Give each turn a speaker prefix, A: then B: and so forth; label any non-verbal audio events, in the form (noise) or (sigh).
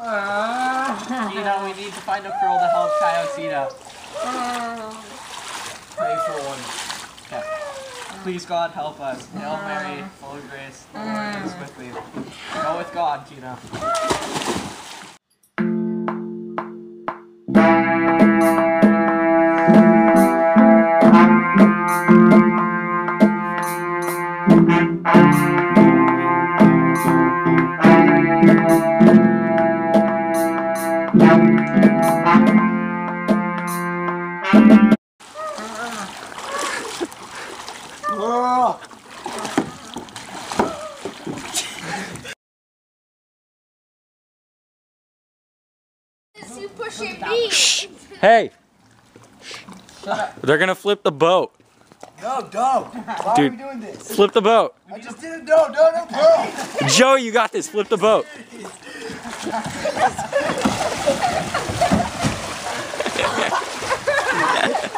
A: Ah. Gina, we need to find a girl to help Coyote. Pray for one. Okay. Please, God, help us. Hail ah. Mary, full of grace, the Lord mm. is with thee. Go with God, Gina.
B: You pushing me.
C: Hey! They're gonna flip the boat.
D: No, don't. Why
C: Dude.
D: are we doing this?
C: Flip the boat.
D: I just didn't know. No, no, bro.
C: Joey, you got this. Flip the boat. (laughs)